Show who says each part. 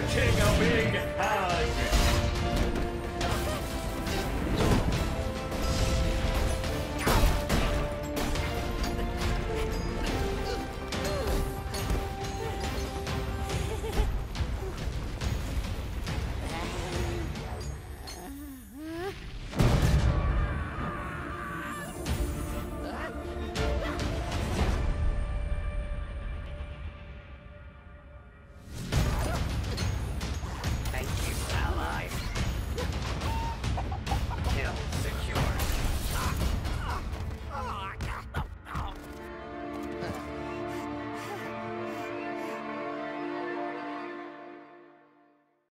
Speaker 1: the king of big hug.